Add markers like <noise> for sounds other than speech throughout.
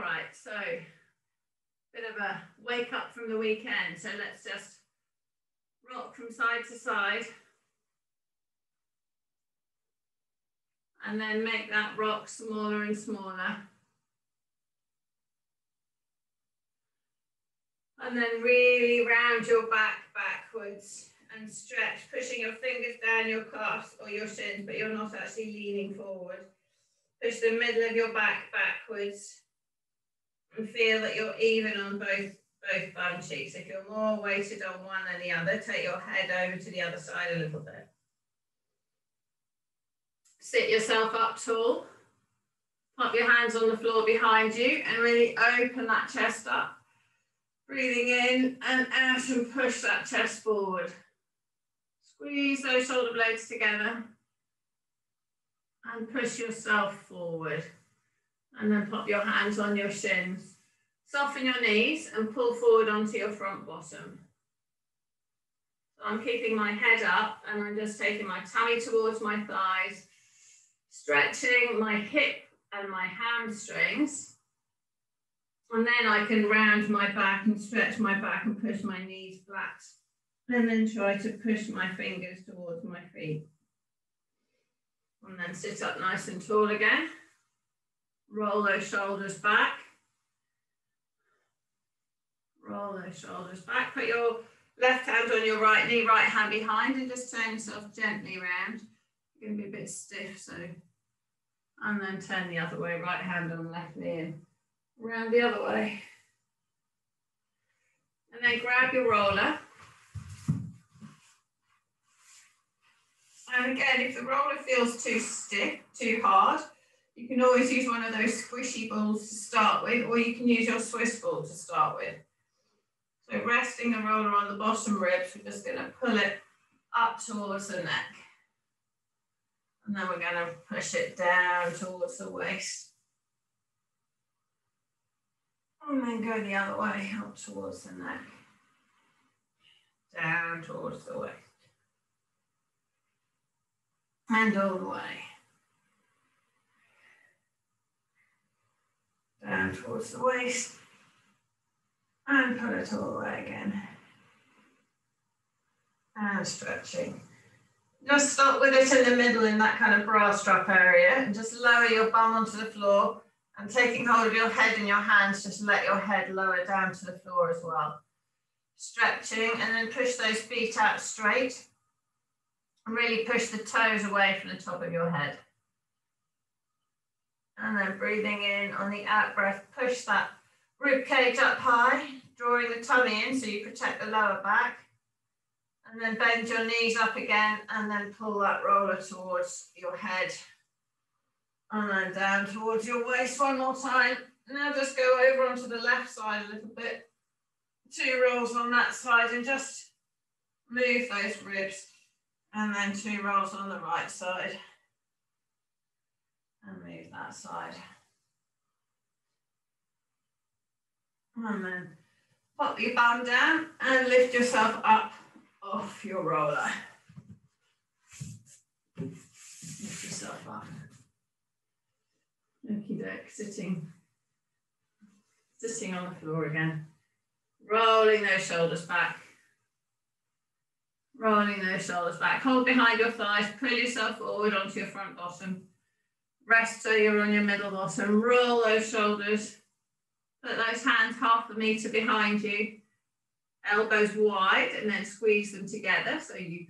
right, so bit of a wake up from the weekend. So let's just rock from side to side. And then make that rock smaller and smaller. And then really round your back backwards and stretch, pushing your fingers down your calves or your shins, but you're not actually leaning forward. Push the middle of your back backwards and feel that you're even on both, both bum cheeks. If you're more weighted on one than the other, take your head over to the other side a little bit. Sit yourself up tall. Pop your hands on the floor behind you and really open that chest up. Breathing in and out and push that chest forward. Squeeze those shoulder blades together and push yourself forward. And then pop your hands on your shins. Soften your knees and pull forward onto your front bottom. So I'm keeping my head up and I'm just taking my tummy towards my thighs, stretching my hip and my hamstrings. And then I can round my back and stretch my back and push my knees flat. And then try to push my fingers towards my feet. And then sit up nice and tall again. Roll those shoulders back. Roll those shoulders back. Put your left hand on your right knee, right hand behind, and just turn yourself gently around. You're going to be a bit stiff, so. And then turn the other way, right hand on left knee and round the other way. And then grab your roller. And again, if the roller feels too stiff, too hard, you can always use one of those squishy balls to start with, or you can use your Swiss ball to start with. So resting the roller on the bottom ribs, we're just gonna pull it up towards the neck. And then we're gonna push it down towards the waist. And then go the other way, up towards the neck. Down towards the waist. And all the way. Down towards the waist and pull it all the way again. And stretching. Just start with it in the middle in that kind of bra strap area and just lower your bum onto the floor and taking hold of your head in your hands, just let your head lower down to the floor as well. Stretching and then push those feet out straight and really push the toes away from the top of your head. And then breathing in on the out breath, push that rib cage up high, drawing the tummy in so you protect the lower back. And then bend your knees up again and then pull that roller towards your head. And then down towards your waist one more time. Now just go over onto the left side a little bit. Two rolls on that side and just move those ribs. And then two rolls on the right side and move that side. And then pop your bum down and lift yourself up off your roller. Lift yourself up. Okie doke, sitting, sitting on the floor again. Rolling those shoulders back. Rolling those shoulders back. Hold behind your thighs, pull yourself forward onto your front bottom. Rest so you're on your middle bottom. Roll those shoulders. Put those hands half a meter behind you. Elbows wide and then squeeze them together so you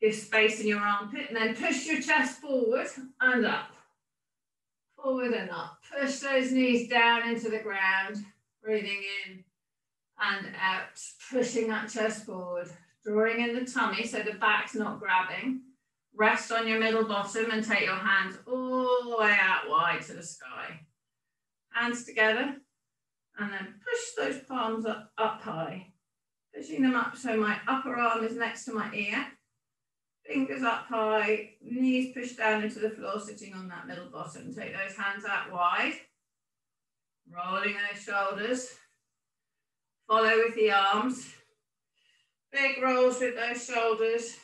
give space in your armpit and then push your chest forward and up. Forward and up. Push those knees down into the ground. Breathing in and out. Pushing that chest forward. Drawing in the tummy so the back's not grabbing. Rest on your middle bottom and take your hands all the way out wide to the sky. Hands together and then push those palms up, up high. Pushing them up so my upper arm is next to my ear. Fingers up high, knees pushed down into the floor, sitting on that middle bottom. Take those hands out wide. Rolling those shoulders. Follow with the arms. Big rolls with those shoulders.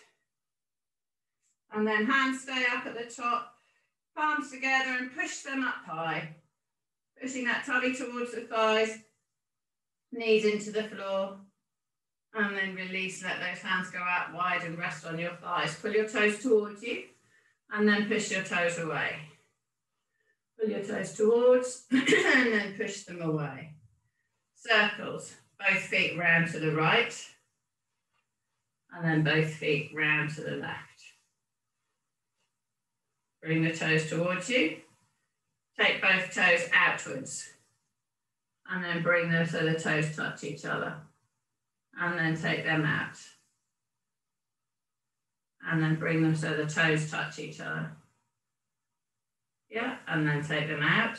And then hands stay up at the top, palms together and push them up high. Pushing that tummy towards the thighs, knees into the floor, and then release, let those hands go out wide and rest on your thighs. Pull your toes towards you, and then push your toes away. Pull your toes towards, <clears throat> and then push them away. Circles, both feet round to the right, and then both feet round to the left. Bring the toes towards you. Take both toes outwards. And then bring them so the toes touch each other. And then take them out. And then bring them so the toes touch each other. Yeah, and then take them out.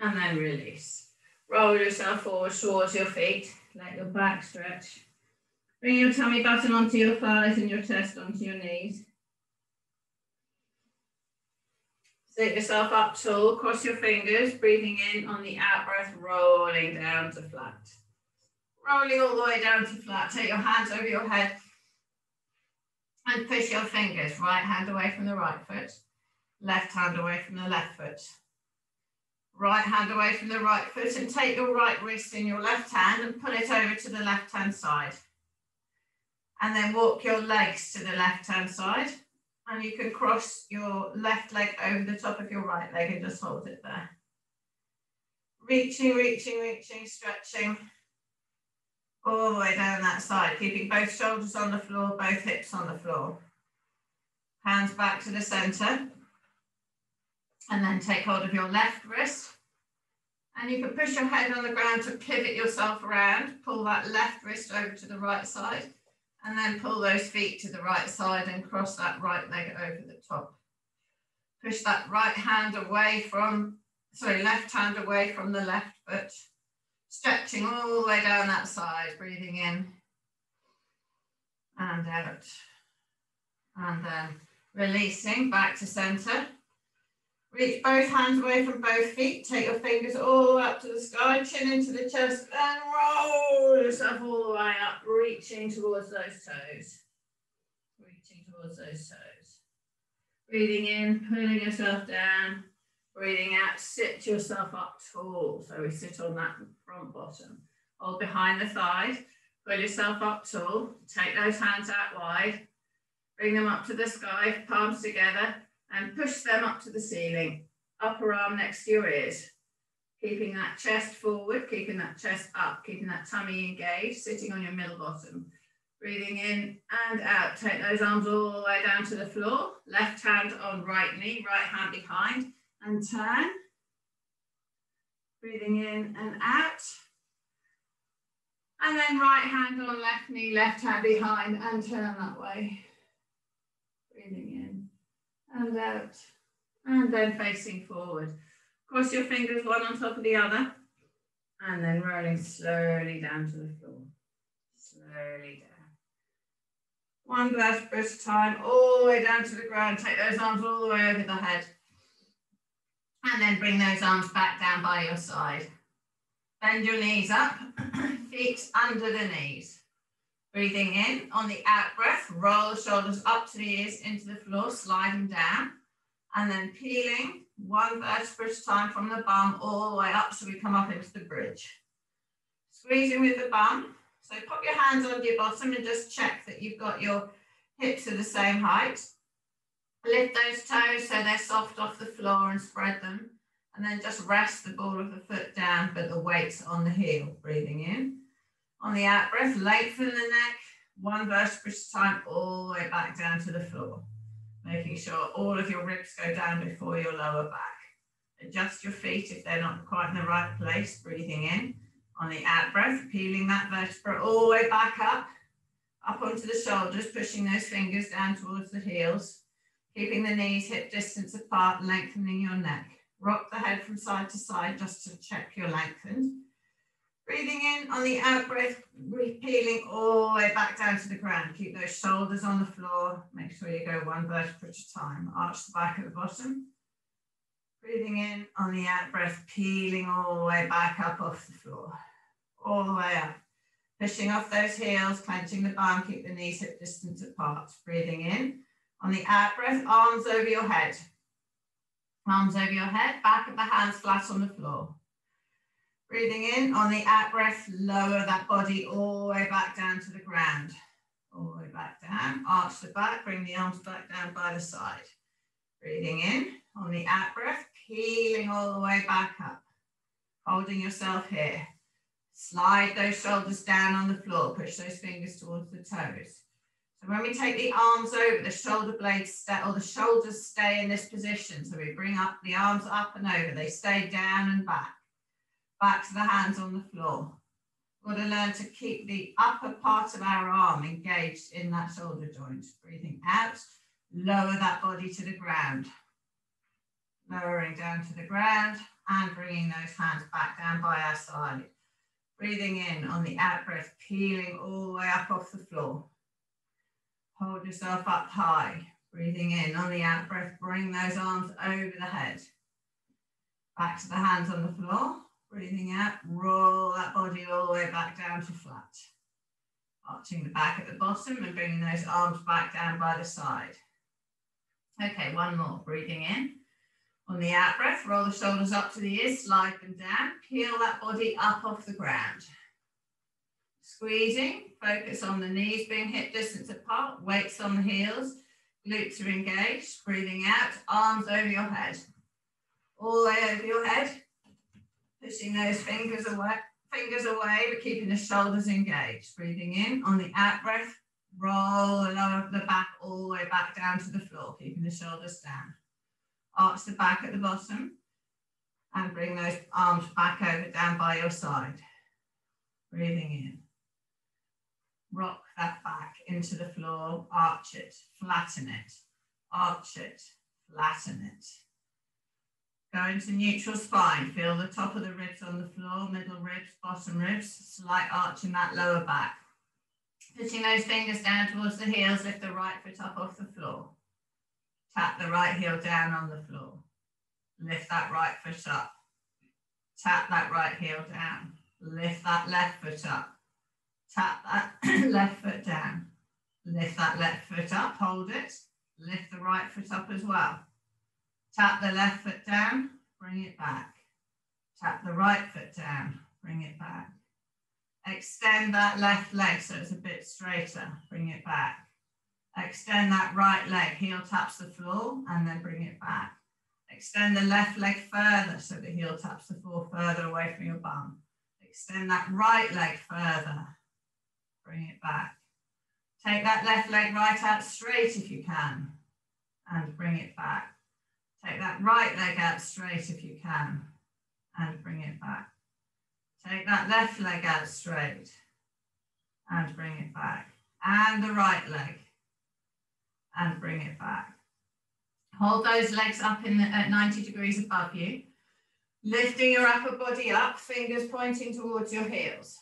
And then release. Roll yourself forward towards your feet. Let your back stretch. Bring your tummy button onto your thighs and your chest onto your knees. Sit yourself up tall, cross your fingers, breathing in on the out breath, rolling down to flat. Rolling all the way down to flat. Take your hands over your head and push your fingers. Right hand away from the right foot, left hand away from the left foot. Right hand away from the right foot and take your right wrist in your left hand and pull it over to the left hand side. And then walk your legs to the left hand side and you can cross your left leg over the top of your right leg and just hold it there. Reaching, reaching, reaching, stretching all the way down that side, keeping both shoulders on the floor, both hips on the floor. Hands back to the center. And then take hold of your left wrist. And you can push your head on the ground to pivot yourself around. Pull that left wrist over to the right side. And then pull those feet to the right side and cross that right leg over the top. Push that right hand away from, sorry, left hand away from the left foot. Stretching all the way down that side, breathing in and out. And then releasing back to center. Reach both hands away from both feet. Take your fingers all up to the sky, chin into the chest, and roll yourself all the way up, reaching towards those toes. Reaching towards those toes. Breathing in, pulling yourself down. Breathing out, sit yourself up tall. So we sit on that front bottom. Hold behind the thighs. Pull yourself up tall. Take those hands out wide. Bring them up to the sky, palms together and push them up to the ceiling, upper arm next to your ears. Keeping that chest forward, keeping that chest up, keeping that tummy engaged, sitting on your middle bottom. Breathing in and out. Take those arms all the way down to the floor. Left hand on right knee, right hand behind, and turn. Breathing in and out. And then right hand on left knee, left hand behind, and turn that way. Breathing in and out, and then facing forward. Cross your fingers one on top of the other, and then rolling slowly down to the floor. Slowly down. One breath at a time, all the way down to the ground. Take those arms all the way over the head. And then bring those arms back down by your side. Bend your knees up, <clears throat> feet under the knees. Breathing in on the out breath, roll the shoulders up to the ears into the floor, sliding down, and then peeling one vertebra at a time from the bum all the way up so we come up into the bridge. Squeezing with the bum. So put your hands on your bottom and just check that you've got your hips are the same height. Lift those toes so they're soft off the floor and spread them. And then just rest the ball of the foot down, but the weight's on the heel. Breathing in. On the out breath, lengthen the neck, one vertebra at a time, all the way back down to the floor. Making sure all of your ribs go down before your lower back. Adjust your feet if they're not quite in the right place, breathing in. On the out breath, peeling that vertebra all the way back up, up onto the shoulders, pushing those fingers down towards the heels, keeping the knees hip distance apart, lengthening your neck. Rock the head from side to side just to check you're lengthened. Breathing in on the out breath, peeling all the way back down to the ground. Keep those shoulders on the floor. Make sure you go one vertebra at a time. Arch the back at the bottom. Breathing in on the out breath, peeling all the way back up off the floor. All the way up. Pushing off those heels, clenching the bum, keep the knees hip distance apart. Breathing in. On the out breath, arms over your head. Arms over your head, back of the hands flat on the floor. Breathing in on the out breath, lower that body all the way back down to the ground. All the way back down, arch the back, bring the arms back down by the side. Breathing in on the out breath, peeling all the way back up. Holding yourself here. Slide those shoulders down on the floor, push those fingers towards the toes. So when we take the arms over, the shoulder blades stay, or the shoulders stay in this position. So we bring up the arms up and over, they stay down and back back to the hands on the floor. We've got to learn to keep the upper part of our arm engaged in that shoulder joint. Breathing out, lower that body to the ground. Lowering down to the ground and bringing those hands back down by our side. Breathing in on the out breath, peeling all the way up off the floor. Hold yourself up high. Breathing in on the out breath, bring those arms over the head. Back to the hands on the floor. Breathing out, roll that body all the way back down to flat. Arching the back at the bottom and bringing those arms back down by the side. Okay, one more. Breathing in. On the out breath, roll the shoulders up to the ears, slide them down, peel that body up off the ground. Squeezing, focus on the knees being hip distance apart, weights on the heels, glutes are engaged. Breathing out, arms over your head. All the way over your head, Pushing those fingers away, fingers away, but keeping the shoulders engaged. Breathing in on the out breath, roll the lower the back all the way back down to the floor, keeping the shoulders down. Arch the back at the bottom and bring those arms back over down by your side. Breathing in. Rock that back into the floor, arch it, flatten it, arch it, flatten it. Go into neutral spine. Feel the top of the ribs on the floor, middle ribs, bottom ribs, slight arch in that lower back. Putting those fingers down towards the heels, lift the right foot up off the floor. Tap the right heel down on the floor. Lift that right foot up. Tap that right heel down. Lift that left foot up. Tap that <clears throat> left foot down. Lift that left foot up, hold it. Lift the right foot up as well. Tap the left foot down, bring it back. Tap the right foot down, bring it back. Extend that left leg so it's a bit straighter, bring it back. Extend that right leg, heel taps the floor and then bring it back. Extend the left leg further so the heel taps the floor further away from your bum. Extend that right leg further, bring it back. Take that left leg right out straight if you can and bring it back. Take that right leg out straight if you can and bring it back. Take that left leg out straight and bring it back. And the right leg and bring it back. Hold those legs up in the, at 90 degrees above you. Lifting your upper body up, fingers pointing towards your heels.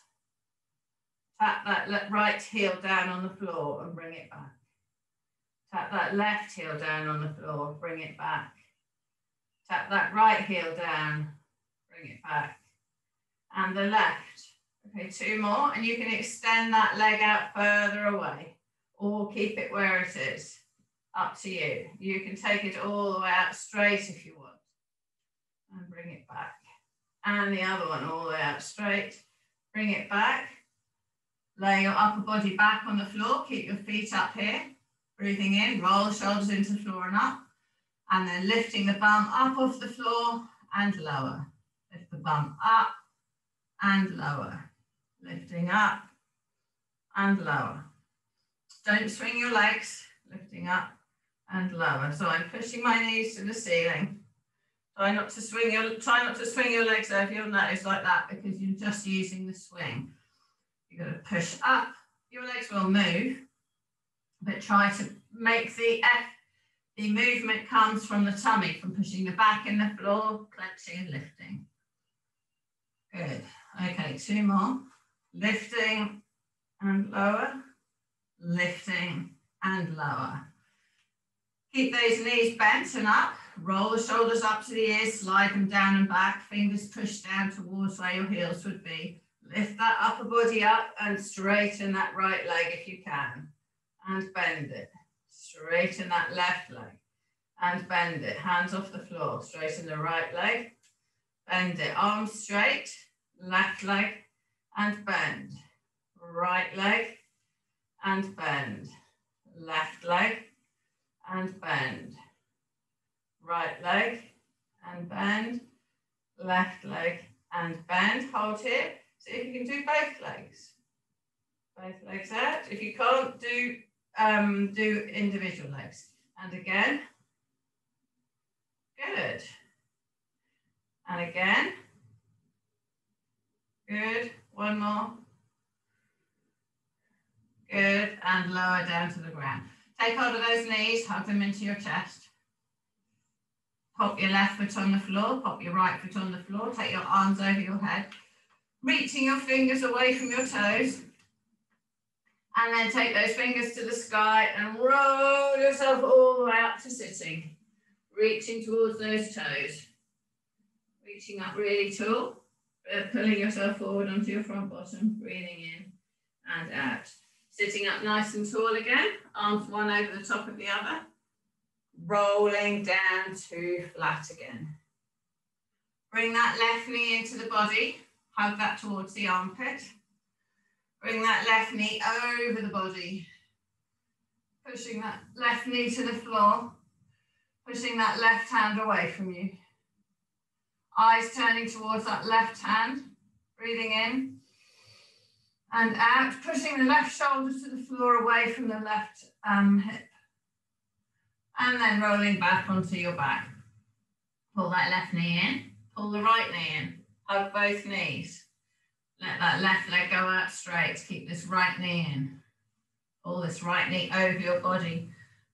Tap that right heel down on the floor and bring it back. Tap that left heel down on the floor, bring it back. Tap that right heel down, bring it back. And the left. Okay, two more. And you can extend that leg out further away or keep it where it is. Up to you. You can take it all the way out straight if you want. And bring it back. And the other one all the way out straight. Bring it back. Lay your upper body back on the floor. Keep your feet up here. Breathing in, roll the shoulders into the floor and up and then lifting the bum up off the floor and lower. Lift the bum up and lower. Lifting up and lower. Don't swing your legs, lifting up and lower. So I'm pushing my knees to the ceiling. Try not to swing your try not to swing your legs over your nose like that because you're just using the swing. You're going to push up. Your legs will move, but try to make the F the movement comes from the tummy, from pushing the back in the floor, clenching and lifting. Good. Okay, two more. Lifting and lower, lifting and lower. Keep those knees bent and up. Roll the shoulders up to the ears, slide them down and back, fingers pushed down towards where your heels would be. Lift that upper body up and straighten that right leg if you can. And bend it. Straighten that left leg. and bend it. Hands off the floor, straighten the right leg, bend it. Arms straight, left leg and bend. Right leg and bend. Left leg and bend. Right leg and bend. Left leg and bend. Hold here. See if you can do both legs. Both legs out. If you can't do um, do individual legs. And again. Good. And again. Good. One more. Good. And lower down to the ground. Take hold of those knees, hug them into your chest. Pop your left foot on the floor, pop your right foot on the floor, take your arms over your head, reaching your fingers away from your toes. And then take those fingers to the sky and roll yourself all the way up to sitting, reaching towards those toes. Reaching up really tall, pulling yourself forward onto your front bottom, breathing in and out. Sitting up nice and tall again, arms one over the top of the other, rolling down to flat again. Bring that left knee into the body, hug that towards the armpit. Bring that left knee over the body, pushing that left knee to the floor, pushing that left hand away from you. Eyes turning towards that left hand, breathing in and out, pushing the left shoulder to the floor away from the left um, hip. And then rolling back onto your back. Pull that left knee in, pull the right knee in, hug both knees. Let that left leg go out straight. Keep this right knee in. Pull this right knee over your body.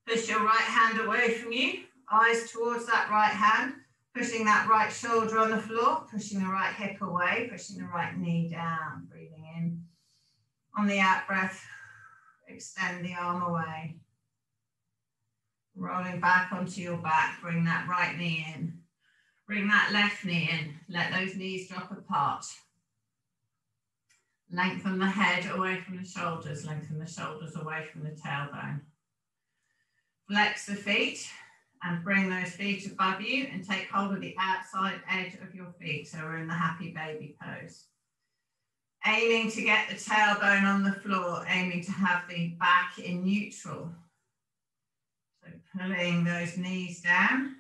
Push your right hand away from you. Eyes towards that right hand. Pushing that right shoulder on the floor. Pushing the right hip away. Pushing the right knee down. Breathing in. On the out breath, extend the arm away. Rolling back onto your back. Bring that right knee in. Bring that left knee in. Let those knees drop apart. Lengthen the head away from the shoulders, lengthen the shoulders away from the tailbone. Flex the feet and bring those feet above you and take hold of the outside edge of your feet. So we're in the happy baby pose. Aiming to get the tailbone on the floor, aiming to have the back in neutral. So pulling those knees down,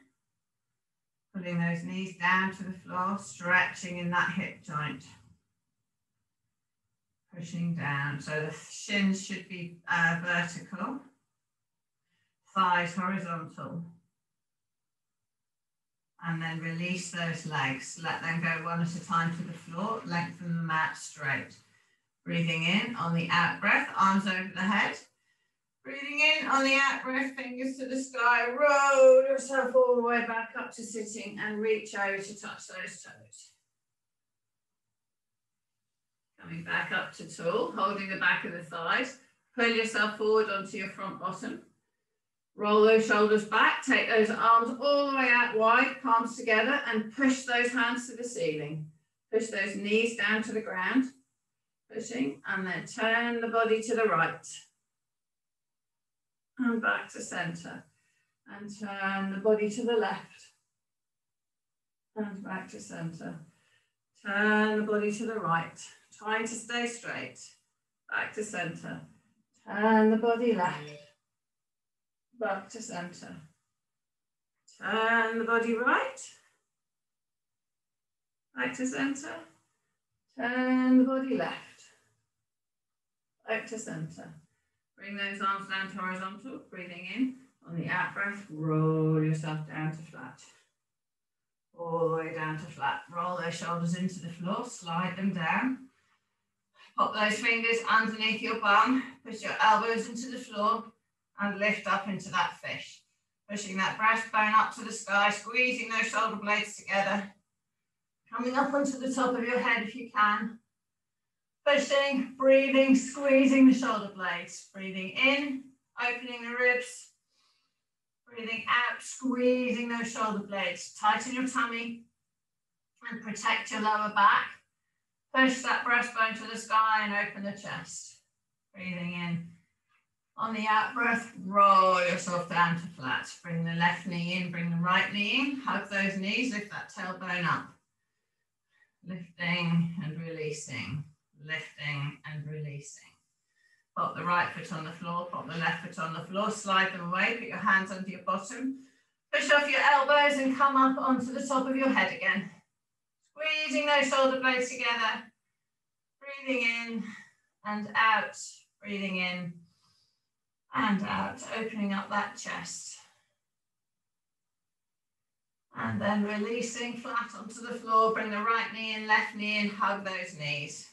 pulling those knees down to the floor, stretching in that hip joint pushing down. So the shins should be uh, vertical, thighs horizontal. And then release those legs. Let them go one at a time to the floor. Lengthen them out straight. Breathing in on the out breath, arms over the head. Breathing in on the out breath, fingers to the sky. Roll yourself all the way back up to sitting and reach over to touch those toes. Coming back up to tall, holding the back of the thighs. Pull yourself forward onto your front bottom. Roll those shoulders back, take those arms all the way out wide, palms together, and push those hands to the ceiling. Push those knees down to the ground, pushing, and then turn the body to the right. And back to center. And turn the body to the left. And back to center. Turn the body to the right. Trying to stay straight. Back to center. Turn the body left. Back to center. Turn the body right. Back to center. Turn the body left. Back to center. Bring those arms down to horizontal. Breathing in. On the out breath, roll yourself down to flat. All the way down to flat. Roll those shoulders into the floor. Slide them down. Pop those fingers underneath your bum, push your elbows into the floor and lift up into that fish. Pushing that breastbone up to the sky, squeezing those shoulder blades together. Coming up onto the top of your head if you can. Pushing, breathing, squeezing the shoulder blades. Breathing in, opening the ribs. Breathing out, squeezing those shoulder blades. Tighten your tummy and protect your lower back. Push that breastbone to the sky and open the chest. Breathing in. On the out breath, roll yourself down to flat. Bring the left knee in, bring the right knee in. Hug those knees, lift that tailbone up. Lifting and releasing, lifting and releasing. Pop the right foot on the floor, pop the left foot on the floor, slide them away, put your hands under your bottom. Push off your elbows and come up onto the top of your head again. Squeezing those shoulder blades together. Breathing in and out, breathing in and out, opening up that chest. And then releasing flat onto the floor, bring the right knee in, left knee in, hug those knees.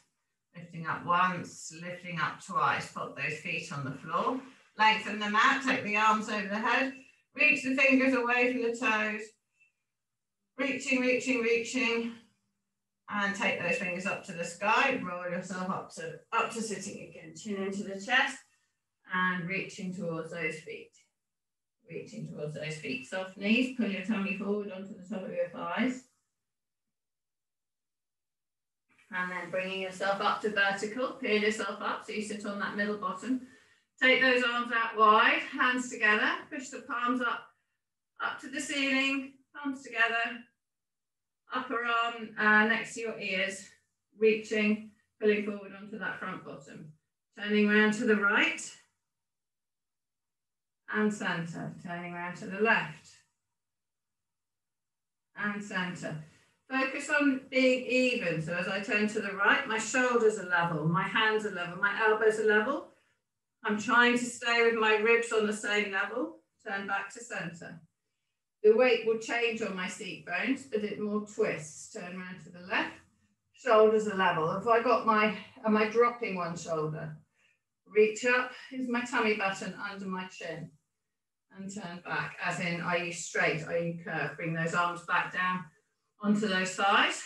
Lifting up once, lifting up twice, put those feet on the floor. Lengthen them out, take the arms over the head, reach the fingers away from the toes. Reaching, reaching, reaching. And take those fingers up to the sky, roll yourself up to, up to sitting again. Chin into the chest, and reaching towards those feet. Reaching towards those feet. Soft knees, pull your tummy forward onto the top of your thighs. And then bringing yourself up to vertical, peel yourself up so you sit on that middle bottom. Take those arms out wide, hands together, push the palms up, up to the ceiling, palms together, upper arm uh, next to your ears, reaching, pulling forward onto that front bottom. Turning around to the right, and centre, turning around to the left and centre. Focus on being even. So as I turn to the right, my shoulders are level, my hands are level, my elbows are level. I'm trying to stay with my ribs on the same level. Turn back to centre. The weight will change on my seat bones, but it more twists. Turn around to the left. Shoulders are level. Have I got my, am I dropping one shoulder? Reach up. Is my tummy button under my chin? and turn back, as in, are you straight, are you curved? Bring those arms back down onto those thighs.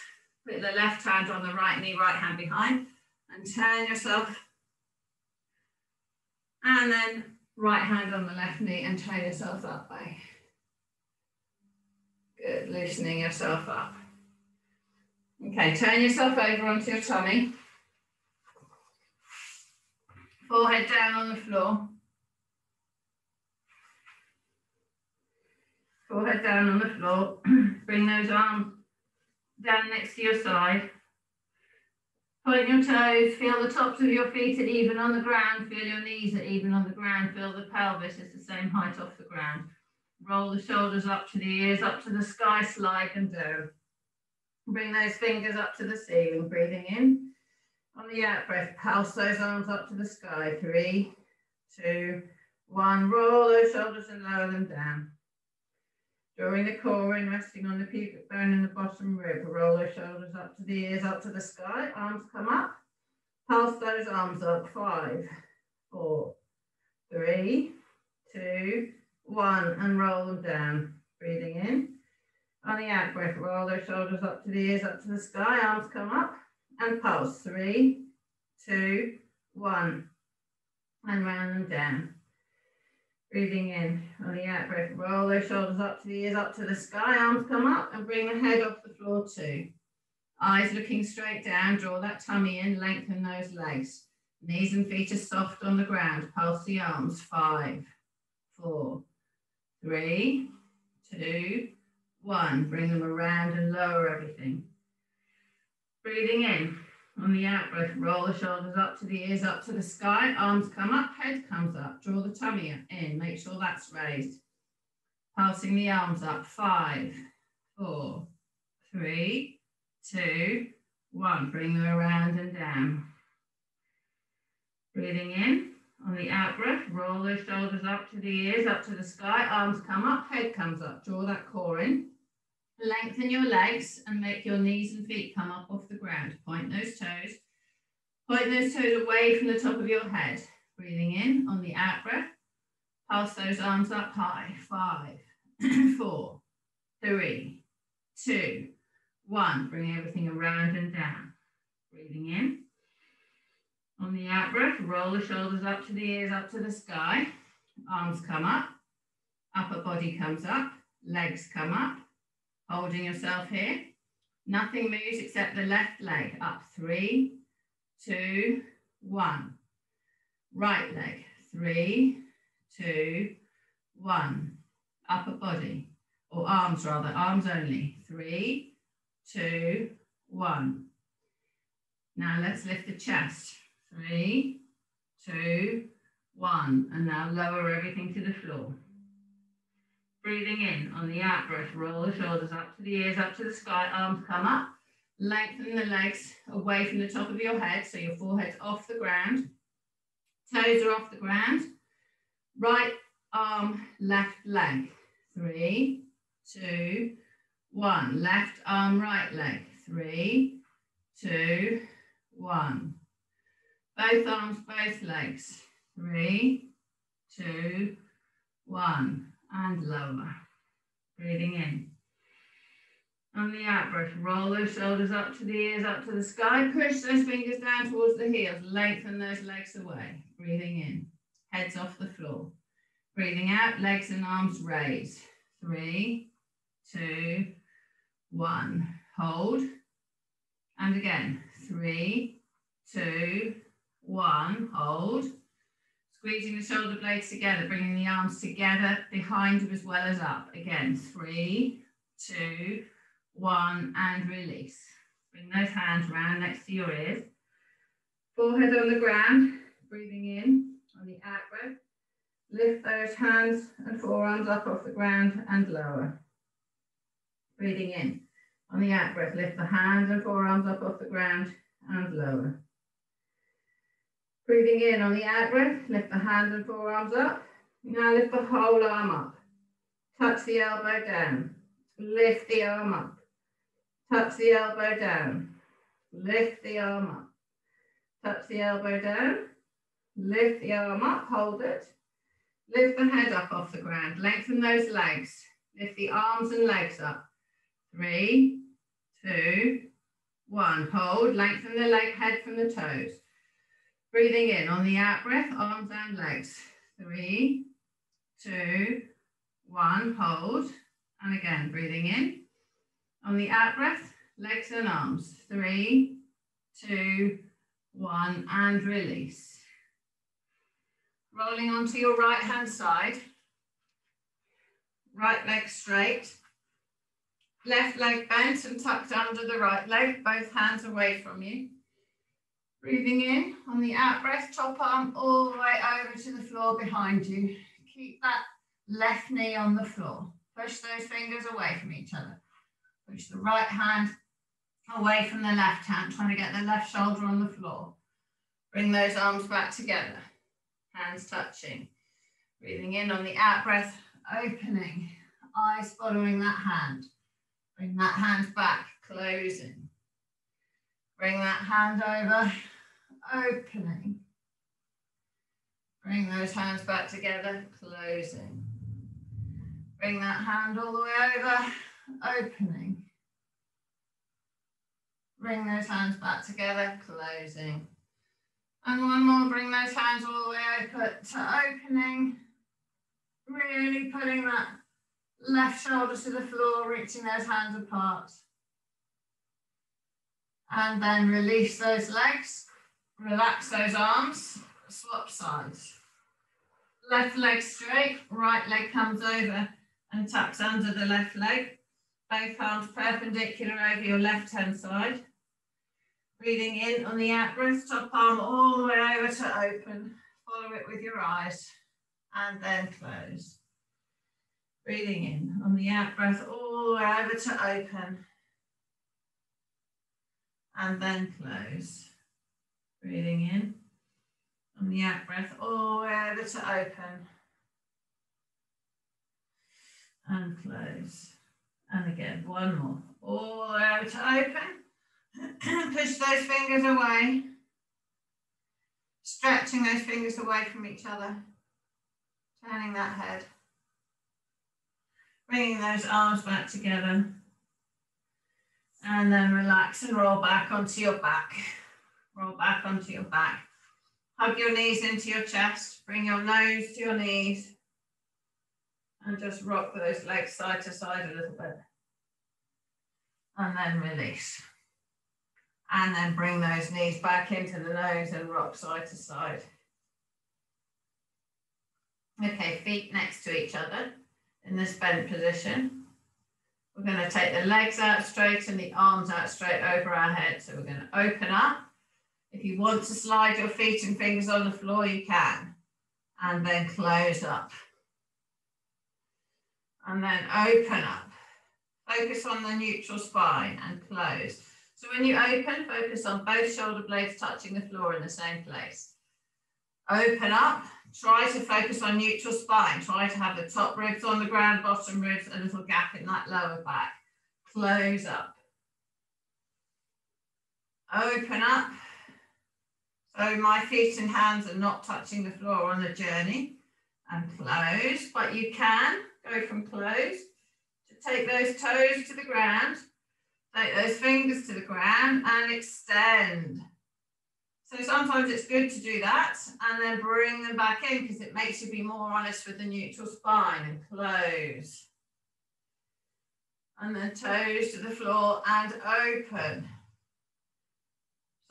Put the left hand on the right knee, right hand behind, and turn yourself. And then right hand on the left knee and turn yourself that way. Good, loosening yourself up. Okay, turn yourself over onto your tummy. Forehead down on the floor. Forehead down on the floor. <clears throat> Bring those arms down next to your side. Point your toes, feel the tops of your feet are even on the ground, feel your knees are even on the ground, feel the pelvis is the same height off the ground. Roll the shoulders up to the ears, up to the sky, slide and down. Bring those fingers up to the ceiling, breathing in. On the out breath, pulse those arms up to the sky. Three, two, one. Roll those shoulders and lower them down. Drawing the core in, resting on the pubic bone in the bottom rib. Roll those shoulders up to the ears, up to the sky. Arms come up. Pulse those arms up. Five, four, three, two, one. And roll them down. Breathing in. On the out breath, roll those shoulders up to the ears, up to the sky. Arms come up. And pulse. Three, two, one. And round them down. Breathing in on the out breath, roll those shoulders up to the ears, up to the sky, arms come up and bring the head off the floor too. Eyes looking straight down, draw that tummy in, lengthen those legs. Knees and feet are soft on the ground, pulse the arms, five, four, three, two, one. Bring them around and lower everything. Breathing in, on the out breath, roll the shoulders up to the ears, up to the sky. Arms come up, head comes up. Draw the tummy in. Make sure that's raised. Pulsing the arms up. Five, four, three, two, one. Bring them around and down. Breathing in. On the out breath, roll those shoulders up to the ears, up to the sky. Arms come up, head comes up. Draw that core in. Lengthen your legs and make your knees and feet come up off the ground. Point those toes. Point those toes away from the top of your head. Breathing in on the out breath. Pass those arms up high. Five, <clears throat> four, three, two, one. Bring everything around and down. Breathing in. On the out breath, roll the shoulders up to the ears, up to the sky. Arms come up. Upper body comes up. Legs come up Holding yourself here. Nothing moves except the left leg. Up three, two, one. Right leg. Three, two, one. Upper body, or arms rather, arms only. Three, two, one. Now let's lift the chest. Three, two, one. And now lower everything to the floor. Breathing in on the out breath, roll the shoulders up to the ears, up to the sky, arms come up. Lengthen the legs away from the top of your head, so your forehead's off the ground. Toes are off the ground. Right arm, left leg. Three, two, one. Left arm, right leg. Three, two, one. Both arms, both legs. Three, two, one. And lower. Breathing in. On the out breath, roll those shoulders up to the ears, up to the sky. Push those fingers down towards the heels. Lengthen those legs away. Breathing in. Heads off the floor. Breathing out, legs and arms raised. Three, two, one. Hold. And again, three, two, one. Hold. Squeezing the shoulder blades together, bringing the arms together behind you as well as up. Again, three, two, one, and release. Bring those hands round next to your ears. Forehead on the ground, breathing in on the out breath. Lift those hands and forearms up off the ground and lower. Breathing in. On the out breath, lift the hands and forearms up off the ground and lower. Breathing in on the out breath, lift the hands and forearms up. Now lift the whole arm up. Touch the elbow down. Lift the arm up. Touch the elbow down. Lift the arm up. Touch the elbow down. Lift the arm up. Hold it. Lift the head up off the ground. Lengthen those legs. Lift the arms and legs up. Three, two, one. Hold. Lengthen the leg head from the toes. Breathing in on the out breath, arms and legs. Three, two, one. Hold. And again, breathing in. On the out breath, legs and arms. Three, two, one, and release. Rolling onto your right hand side. Right leg straight. Left leg bent and tucked under the right leg, both hands away from you. Breathing in on the out breath, top arm all the way over to the floor behind you. Keep that left knee on the floor. Push those fingers away from each other. Push the right hand away from the left hand, trying to get the left shoulder on the floor. Bring those arms back together, hands touching. Breathing in on the out breath, opening, eyes following that hand. Bring that hand back, closing. Bring that hand over, opening. Bring those hands back together, closing. Bring that hand all the way over, opening. Bring those hands back together, closing. And one more, bring those hands all the way open to opening. Really putting that left shoulder to the floor, reaching those hands apart. And then release those legs, relax those arms, swap sides. Left leg straight, right leg comes over and tucks under the left leg. Both arms perpendicular over your left hand side. Breathing in on the out breath, top arm all the way over to open. Follow it with your eyes and then close. Breathing in on the out breath, all the way over to open and then close. Breathing in on the out breath, all way over to open and close. And again, one more. All the way over to open. <clears throat> Push those fingers away. Stretching those fingers away from each other. Turning that head. Bringing those arms back together. And then relax and roll back onto your back. Roll back onto your back. Hug your knees into your chest. Bring your nose to your knees. And just rock those legs side to side a little bit. And then release. And then bring those knees back into the nose and rock side to side. Okay, feet next to each other in this bent position. We're going to take the legs out straight and the arms out straight over our head. So we're going to open up. If you want to slide your feet and fingers on the floor, you can. And then close up. And then open up. Focus on the neutral spine and close. So when you open, focus on both shoulder blades touching the floor in the same place. Open up, try to focus on neutral spine. Try to have the top ribs on the ground, bottom ribs, a little gap in that lower back. Close up. Open up. So my feet and hands are not touching the floor on the journey. And close, but you can go from close to take those toes to the ground, take those fingers to the ground and extend. So sometimes it's good to do that and then bring them back in because it makes you be more honest with the neutral spine and close. And then toes to the floor and open.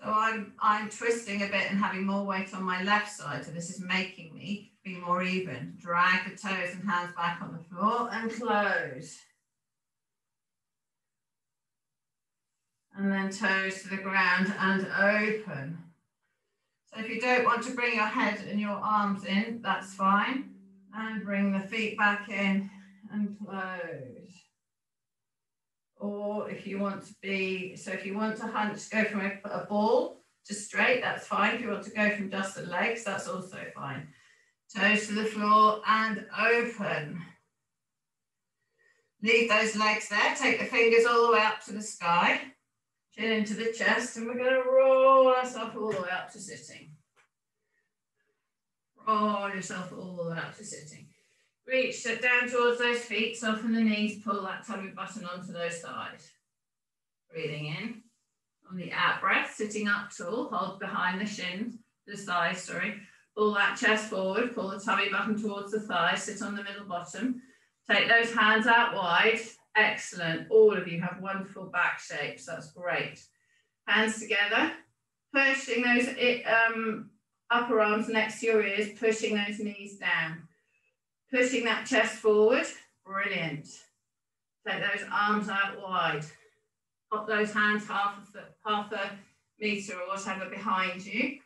So I'm, I'm twisting a bit and having more weight on my left side. So this is making me be more even. Drag the toes and hands back on the floor and close. And then toes to the ground and open. So if you don't want to bring your head and your arms in, that's fine. And bring the feet back in and close. Or if you want to be, so if you want to hunch, go from a, a ball to straight, that's fine. If you want to go from just the legs, that's also fine. Toes to the floor and open. Leave those legs there. Take the fingers all the way up to the sky. Chin into the chest and we're going to roll ourselves all the way up to sitting. Roll yourself all the way up to sitting. Reach, sit down towards those feet, soften the knees, pull that tummy button onto those thighs. Breathing in. On the out breath, sitting up tall, hold behind the shins, the thighs, sorry. Pull that chest forward, pull the tummy button towards the thighs, sit on the middle bottom. Take those hands out wide, Excellent. All of you have wonderful back shapes. That's great. Hands together, pushing those um, upper arms next to your ears, pushing those knees down. Pushing that chest forward. Brilliant. Take those arms out wide. Pop those hands half a, foot, half a meter or whatever behind you.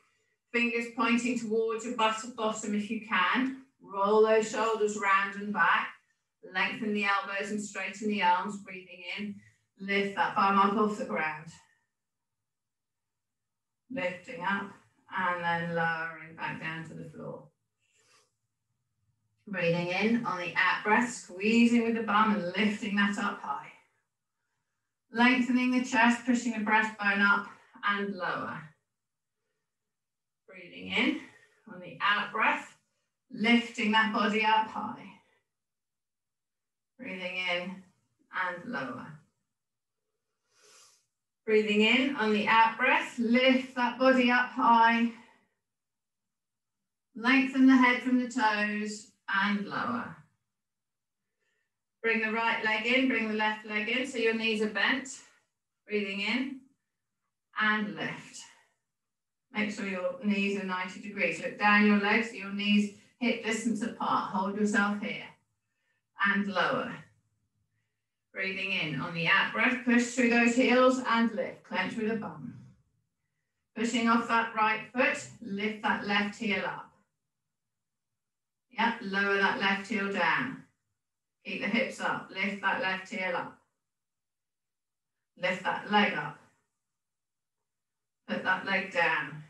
Fingers pointing towards your butt bottom if you can. Roll those shoulders round and back. Lengthen the elbows and straighten the arms, breathing in. Lift that bum up off the ground. Lifting up and then lowering back down to the floor. Breathing in on the out breath, squeezing with the bum and lifting that up high. Lengthening the chest, pushing the breastbone up and lower. Breathing in on the out breath, lifting that body up high. Breathing in and lower. Breathing in on the out breath, lift that body up high. Lengthen the head from the toes and lower. Bring the right leg in, bring the left leg in so your knees are bent. Breathing in and lift. Make sure your knees are 90 degrees. Look down your legs so your knees hip distance apart. Hold yourself here and lower. Breathing in on the out breath, push through those heels and lift, clench with the bum. Pushing off that right foot, lift that left heel up. Yep, lower that left heel down. Keep the hips up, lift that left heel up. Lift that leg up. Put that leg down.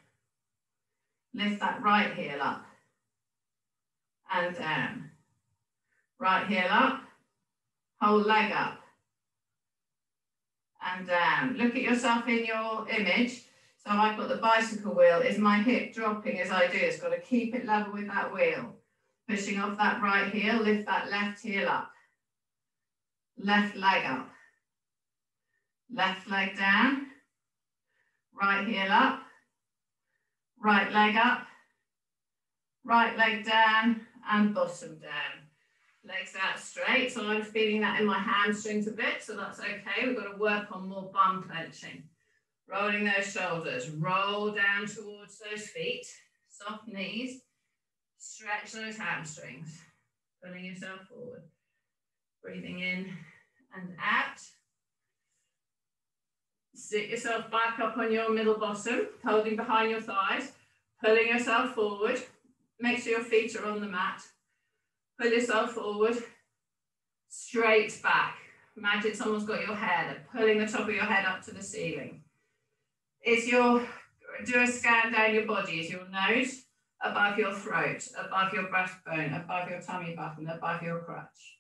Lift that right heel up and down. Right heel up, whole leg up and down. Look at yourself in your image. So I've got the bicycle wheel. Is my hip dropping as I do? It's got to keep it level with that wheel. Pushing off that right heel, lift that left heel up. Left leg up. Left leg down. Right heel up. Right leg up. Right leg down and bottom down legs out straight. So I'm feeling that in my hamstrings a bit, so that's okay. We've got to work on more bum clenching. Rolling those shoulders, roll down towards those feet, soft knees, Stretch those hamstrings, pulling yourself forward. Breathing in and out. Sit yourself back up on your middle bottom, holding behind your thighs, pulling yourself forward. Make sure your feet are on the mat. Pull yourself forward, straight back. Imagine someone's got your hair, they're pulling the top of your head up to the ceiling. Is your, do a scan down your body. Is your nose above your throat, above your breastbone, above your tummy button, above your crutch?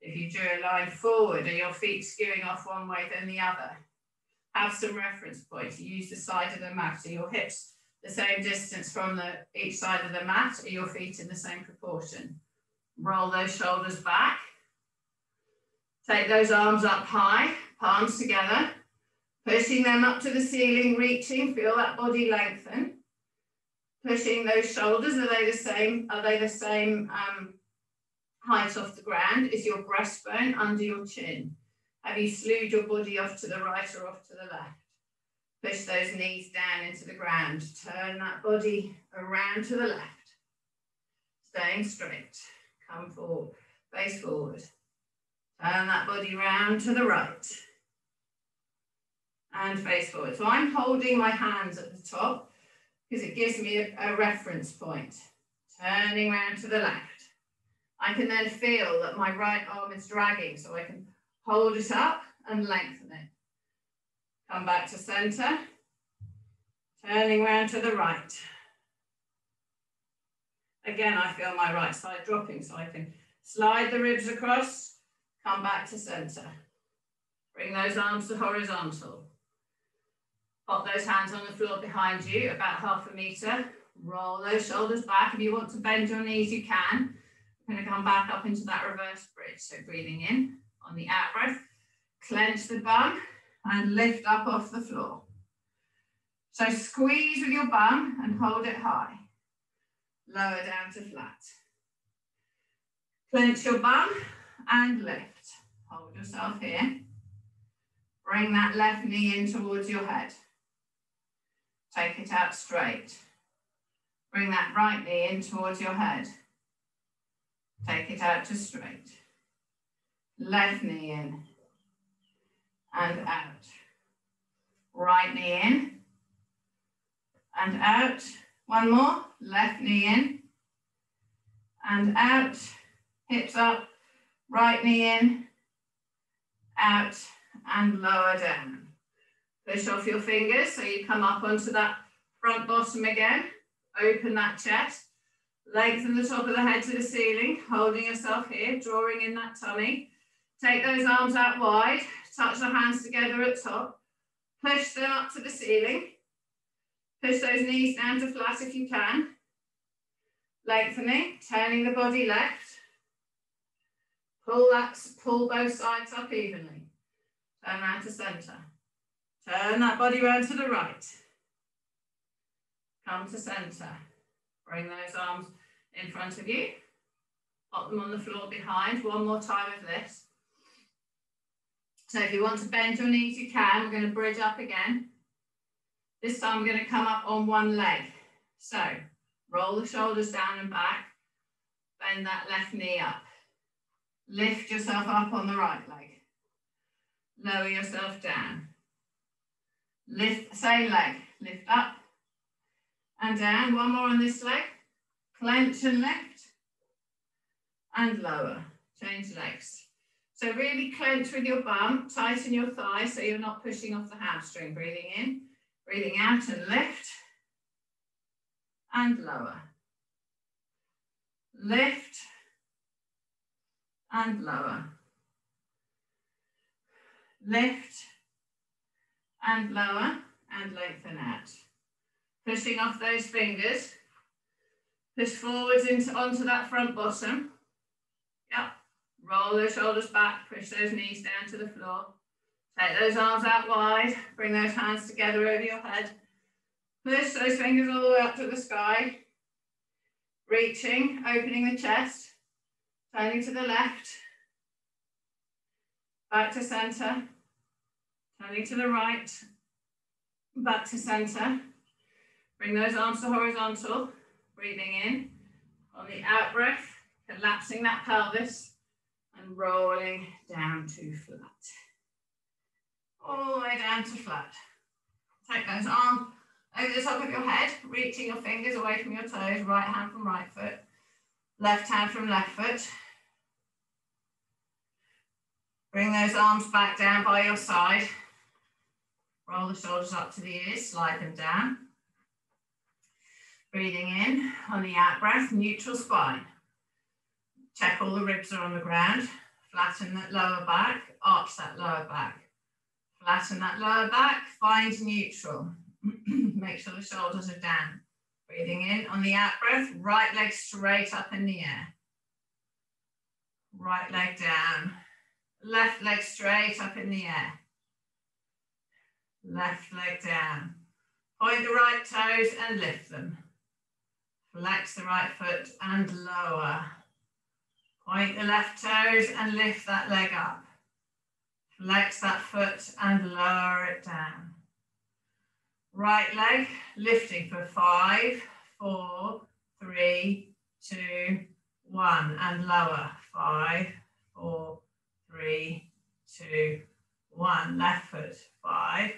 If you drew a line forward, are your feet skewing off one way than the other? Have some reference points. Use the side of the mat. Are your hips the same distance from the each side of the mat? Are your feet in the same proportion? Roll those shoulders back. Take those arms up high, palms together, pushing them up to the ceiling, reaching, feel that body lengthen. Pushing those shoulders, are they the same? Are they the same um, height off the ground? Is your breastbone under your chin? Have you slewed your body off to the right or off to the left? Push those knees down into the ground. Turn that body around to the left. Staying straight. Come forward, face forward. Turn that body round to the right. And face forward. So I'm holding my hands at the top because it gives me a, a reference point. Turning round to the left. I can then feel that my right arm is dragging, so I can hold it up and lengthen it. Come back to center, turning round to the right. Again, I feel my right side dropping, so I can slide the ribs across, come back to center. Bring those arms to horizontal. Pop those hands on the floor behind you, about half a meter. Roll those shoulders back. If you want to bend your knees, you can. We're going to come back up into that reverse bridge. So breathing in on the out breath, clench the bum and lift up off the floor. So squeeze with your bum and hold it high. Lower down to flat. Clench your bum and lift. Hold yourself here. Bring that left knee in towards your head. Take it out straight. Bring that right knee in towards your head. Take it out to straight. Left knee in and out. Right knee in and out. One more. Left knee in and out. Hips up. Right knee in, out and lower down. Push off your fingers so you come up onto that front bottom again. Open that chest. Lengthen the top of the head to the ceiling, holding yourself here, drawing in that tummy. Take those arms out wide, touch the hands together at top. Push them up to the ceiling. Push those knees down to flat if you can. Lengthening, turning the body left. Pull that, pull both sides up evenly. Turn around to center. Turn that body round to the right. Come to center. Bring those arms in front of you. Pop them on the floor behind. One more time of this. So if you want to bend your knees, you can. We're going to bridge up again. This time we're going to come up on one leg. So roll the shoulders down and back. Bend that left knee up. Lift yourself up on the right leg. Lower yourself down. Lift, same leg. Lift up and down. One more on this leg. Clench and lift and lower. Change legs. So really clench with your bum, tighten your thigh so you're not pushing off the hamstring. Breathing in, breathing out and lift and lower. Lift and lower. Lift and lower and lengthen out. Pushing off those fingers. Push forwards into onto that front bottom. Yep. Roll those shoulders back, push those knees down to the floor. Take those arms out wide, bring those hands together over your head. Push those fingers all the way up to the sky. Reaching, opening the chest. Turning to the left. Back to center. Turning to the right. Back to center. Bring those arms to horizontal. Breathing in. On the out breath, collapsing that pelvis and rolling down to flat. All the way down to flat. Take those arms over the top of your head, reaching your fingers away from your toes, right hand from right foot, left hand from left foot. Bring those arms back down by your side. Roll the shoulders up to the ears, slide them down. Breathing in on the out breath, neutral spine. Check all the ribs are on the ground. Flatten that lower back, arch that lower back. Flatten that lower back, find neutral. <clears throat> Make sure the shoulders are down. Breathing in on the out breath, right leg straight up in the air. Right leg down. Left leg straight up in the air. Left leg down. Point the right toes and lift them. Flex the right foot and lower. Point the left toes and lift that leg up. Flex that foot and lower it down. Right leg lifting for five, four, three, two, one, and lower. Five, four, three, two, one. Left foot. Five,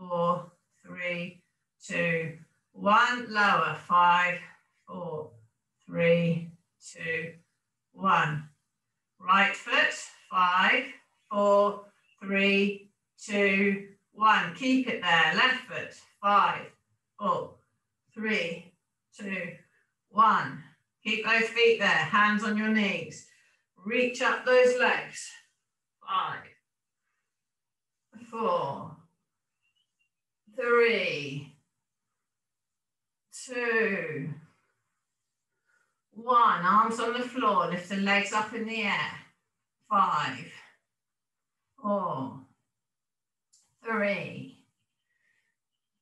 four, three, two, one. Lower. Five, four, three, two, one. Right foot. Five, four, three, two, one. Keep it there. Left foot. Five, four, three, two, one. Keep those feet there. Hands on your knees. Reach up those legs. Five, four, three, two, one. Arms on the floor. Lift the legs up in the air. Five, four, three,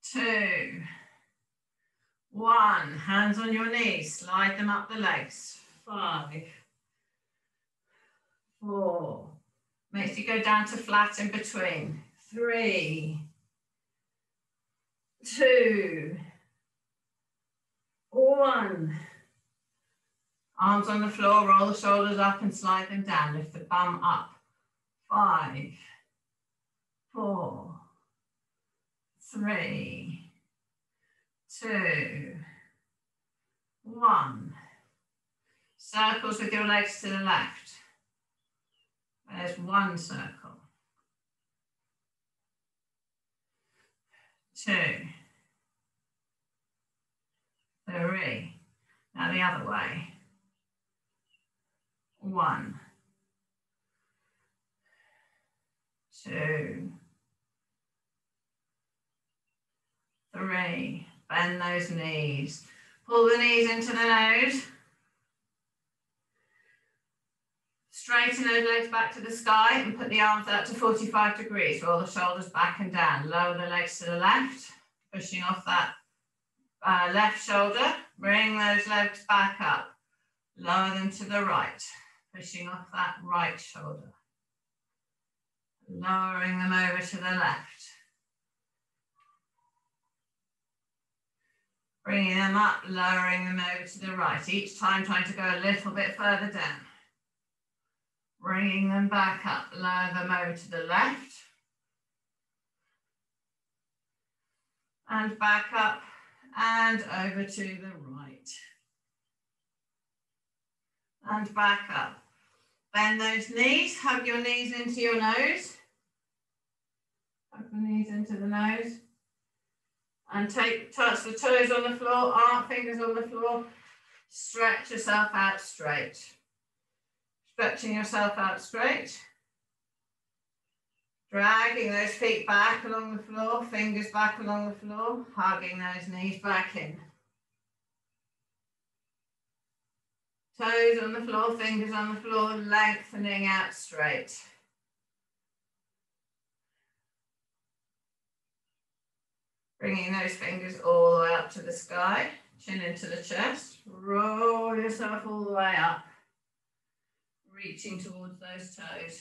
two, one. Hands on your knees. Slide them up the legs. Five, four. Makes you go down to flat in between. Three, two, one. Arms on the floor, roll the shoulders up and slide them down. Lift the bum up. Five, four, three, two, one. Circles with your legs to the left. There's one circle. Two. Three. Now the other way. One, two, three. Bend those knees. Pull the knees into the nose. Straighten those legs back to the sky and put the arms out to 45 degrees. Roll the shoulders back and down. Lower the legs to the left, pushing off that uh, left shoulder. Bring those legs back up. Lower them to the right, pushing off that right shoulder. Lowering them over to the left. Bringing them up, lowering them over to the right. Each time trying to go a little bit further down. Bringing them back up, lower them over to the left. And back up and over to the right. And back up. Bend those knees, hug your knees into your nose. Hug the knees into the nose. And take, touch the toes on the floor, arm fingers on the floor. Stretch yourself out straight. Stretching yourself out straight. Dragging those feet back along the floor, fingers back along the floor, hugging those knees back in. Toes on the floor, fingers on the floor, lengthening out straight. Bringing those fingers all the way up to the sky, chin into the chest. Roll yourself all the way up, reaching towards those toes.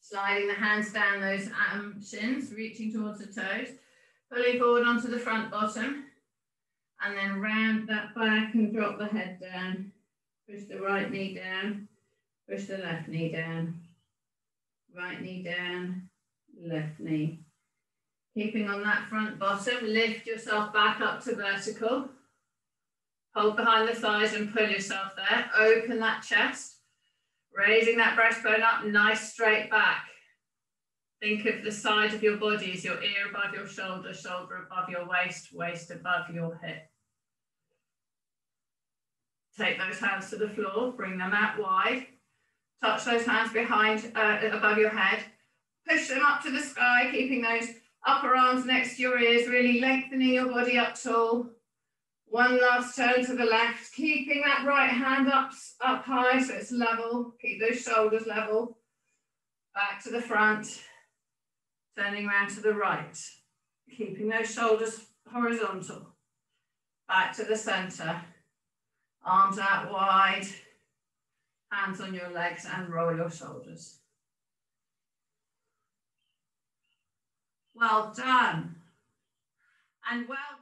Sliding the hands down those um, shins, reaching towards the toes. Pulling forward onto the front bottom. And then round that back and drop the head down. Push the right knee down. Push the left knee down. Right knee down. Left knee. Keeping on that front bottom, lift yourself back up to vertical. Hold behind the thighs and pull yourself there. Open that chest. Raising that breastbone up, nice straight back. Think of the side of your body as your ear above your shoulder, shoulder above your waist, waist above your hip. Take those hands to the floor, bring them out wide. Touch those hands behind, uh, above your head. Push them up to the sky, keeping those upper arms next to your ears, really lengthening your body up tall. One last turn to the left, keeping that right hand up, up high so it's level. Keep those shoulders level. Back to the front, turning around to the right, keeping those shoulders horizontal. Back to the center, arms out wide, hands on your legs and roll your shoulders. Well done. And well.